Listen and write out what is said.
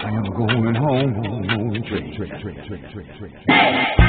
I'm going home, home, train, train, train, train, train, train.